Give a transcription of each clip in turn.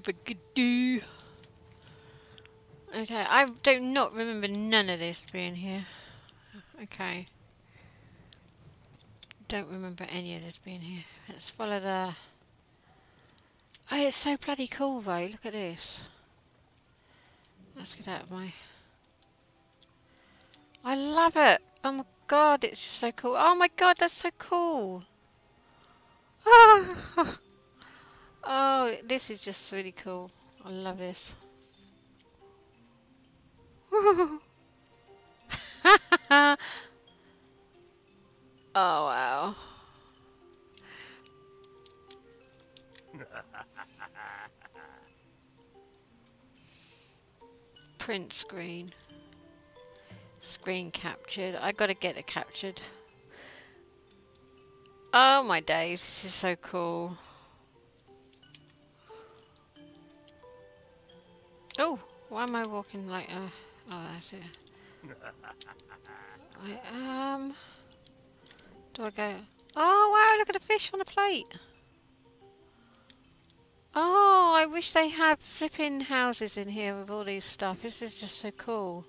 Boobagoo. Okay, I do not remember none of this being here. Okay. Don't remember any of this being here. Let's follow the... Oh, it's so bloody cool though. Look at this. Let's get out of my... I love it. Oh my god, it's just so cool. Oh my god, that's so cool. Oh, this is just really cool. I love this. oh wow. Print screen. Screen captured. I gotta get it captured. Oh my days, this is so cool. Oh, why am I walking like a... Oh, that's it. I, um... Do I go... Oh, wow, look at the fish on the plate. Oh, I wish they had flipping houses in here with all these stuff. This is just so cool.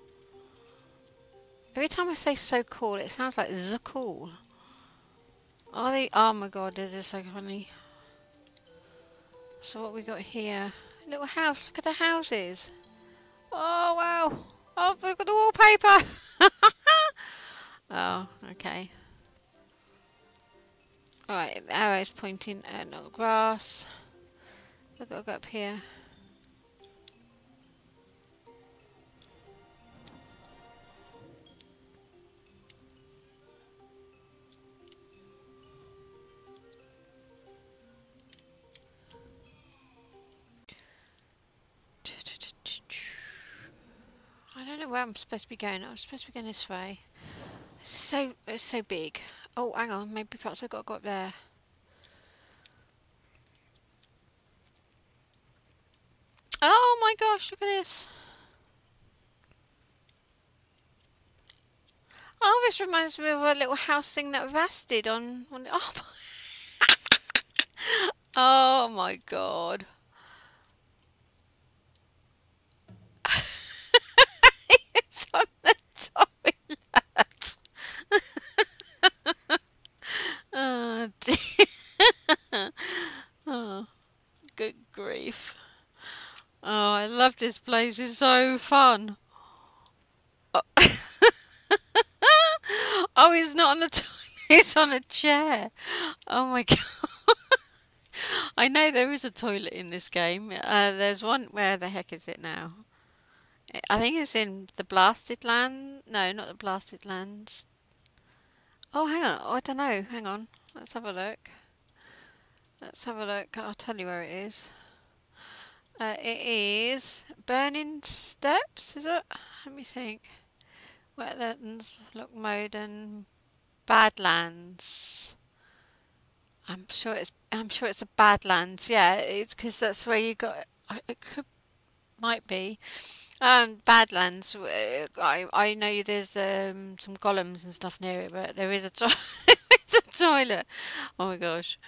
Every time I say so cool, it sounds like the cool. Oh, they, oh my god, they're just so funny. So what we got here? Little house, look at the houses. Oh wow. Oh, look at the wallpaper. oh, okay. Alright, the arrow's pointing at no grass. I've got to go up here. Don't know where I'm supposed to be going. I'm supposed to be going this way. So it's so big. Oh, hang on. Maybe perhaps I've got to go up there. Oh my gosh, look at this. Oh, this reminds me of a little house thing that Vass did on... on oh, my oh my god. it's on the toilet. oh dear. oh, good grief. Oh, I love this place. It's so fun. Oh, oh he's not on the toilet. He's on a chair. Oh my god. I know there is a toilet in this game. Uh, there's one. Where the heck is it now? I think it's in the Blasted Land. No, not the Blasted Lands. Oh, hang on. Oh, I don't know. Hang on. Let's have a look. Let's have a look. I'll tell you where it is. Uh, it is Burning Steppes, is it? Let me think. Wetlands, Loch Modan and Badlands. I'm sure it's I'm sure it's a Badlands. Yeah, it's because that's where you got. It could might be. Um, Badlands. I I know there's um some golems and stuff near it, but there is a is a toilet. Oh my gosh.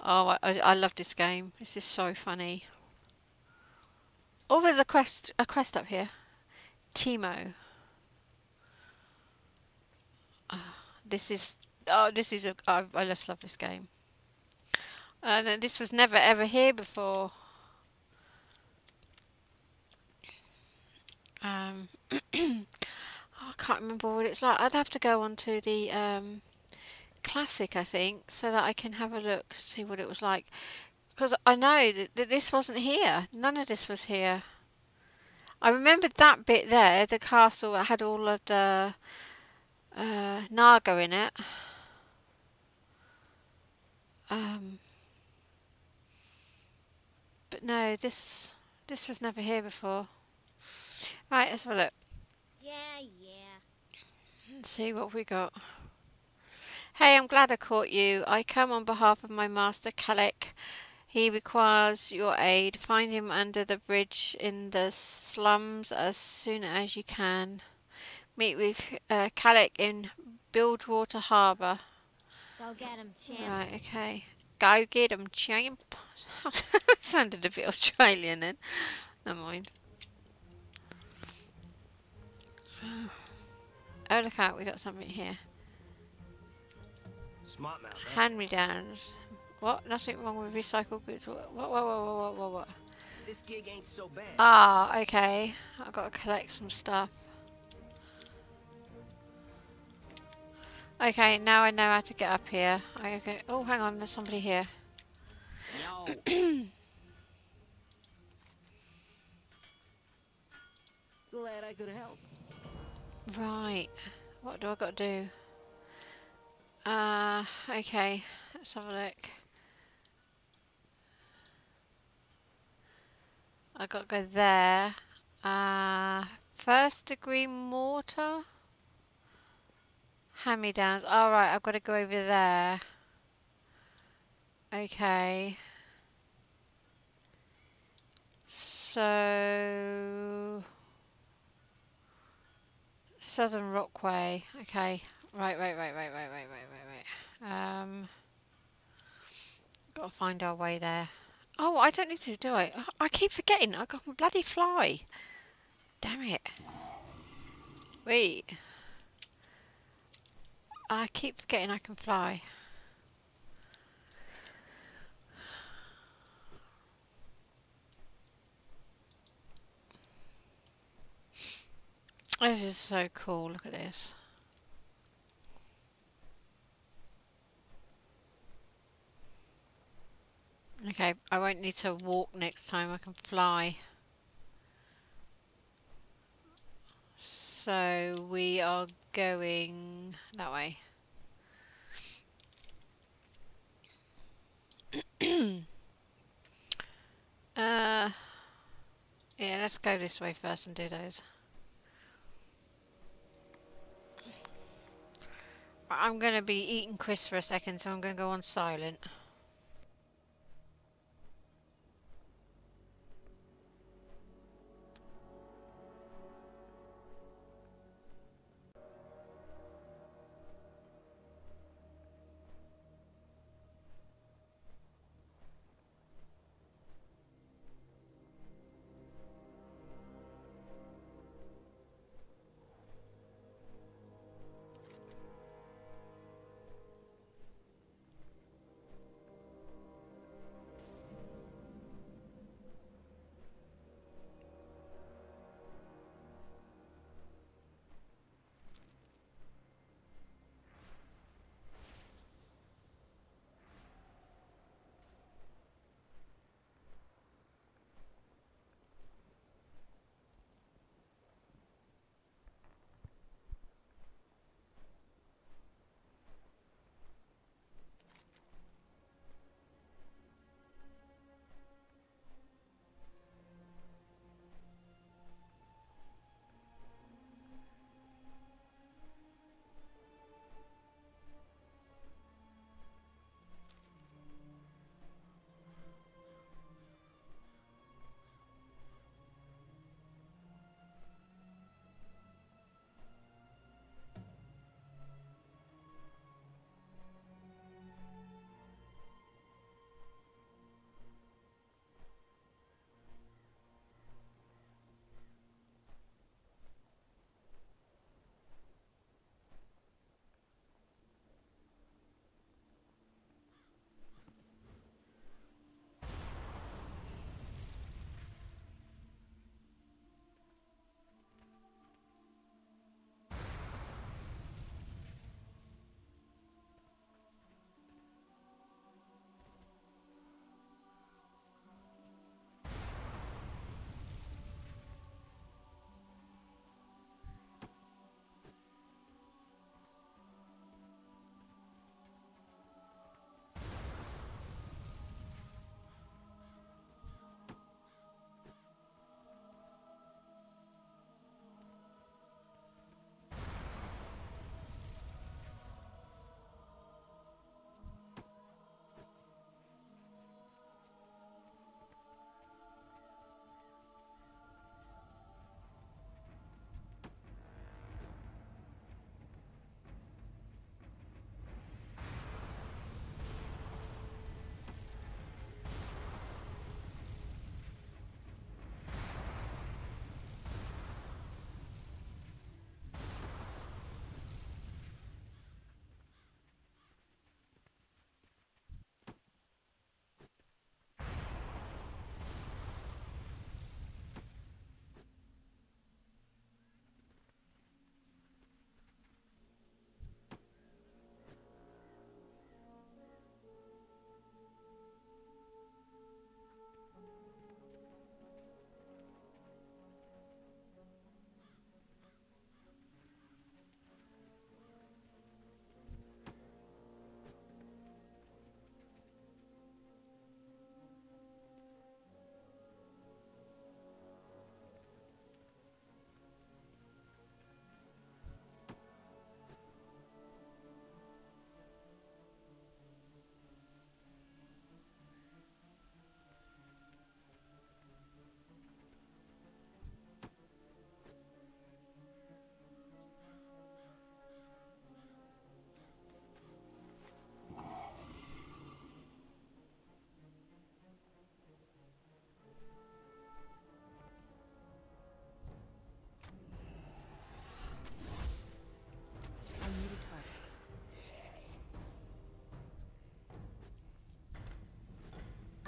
Oh, I I love this game. This is so funny. Oh, there's a quest, a quest up here. Timo. Oh, this is, oh, this is a, I, I just love this game. And this was never ever here before. Um, oh, I can't remember what it's like. I'd have to go on to the um, classic, I think, so that I can have a look, see what it was like. Because I know that, that this wasn't here. None of this was here. I remembered that bit there, the castle that had all of the uh, Naga in it. Um, but no, this this was never here before. Right, let's have a look. Yeah, yeah. Let's see what we got. Hey, I'm glad I caught you. I come on behalf of my master, Kalek. He requires your aid. Find him under the bridge in the slums as soon as you can. Meet with uh, Kalek in Bilgewater Harbour. Go get him, champ. Right, okay. Go get 'em, champ. Sounded a bit Australian then. Never mind. Oh, look out, we got something here. Smart mouth, huh? Hand me downs. What? Nothing wrong with recycled goods. What? What? What? What? What? What? what? This gig ain't so bad. Ah, okay. I've got to collect some stuff. Okay, now I know how to get up here. Okay. Oh, hang on, there's somebody here. No. Glad I could help. Right. What do I got to do? Uh, okay. Let's have a look. I got to go there. Uh, first degree mortar. Hand-me-downs. Alright, I've got to go over there. Okay. So... Southern Rockway. Okay. Right, right, right, right, right, right, right, right, right. Um, gotta find our way there. Oh, I don't need to, do I? Oh, I keep forgetting. I can oh, bloody fly. Damn it. Wait. I keep forgetting I can fly. This is so cool. Look at this. Okay, I won't need to walk next time. I can fly. So we are going that way. uh, yeah, let's go this way first and do those. I'm going to be eating Chris for a second, so I'm going to go on silent.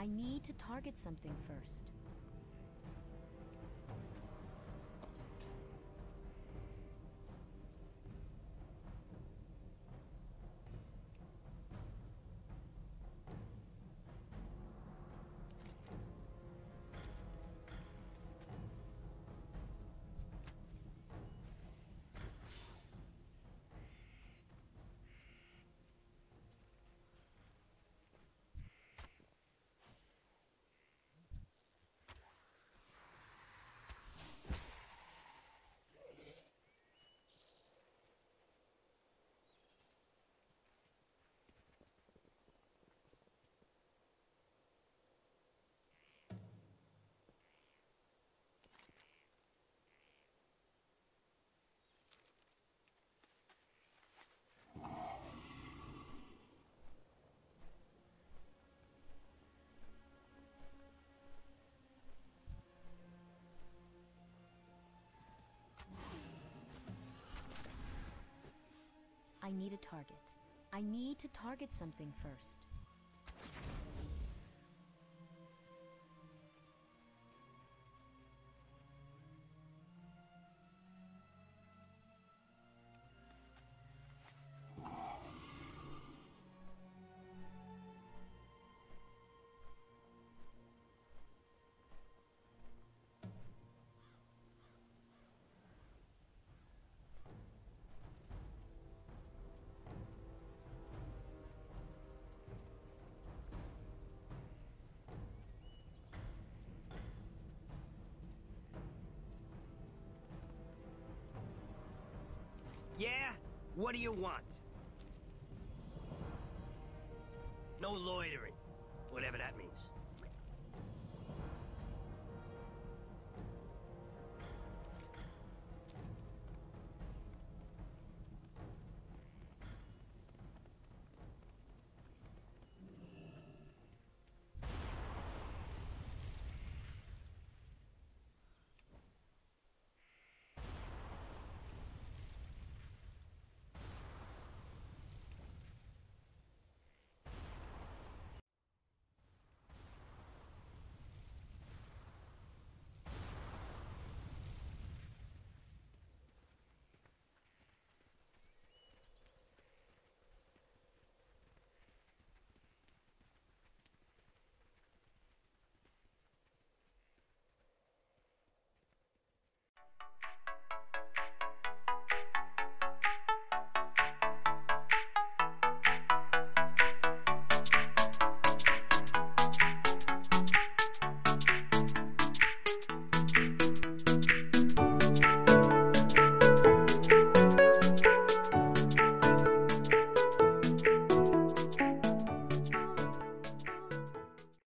I need to target something first. Need a target. I need to target something first. What do you want? No loitering. Whatever that means.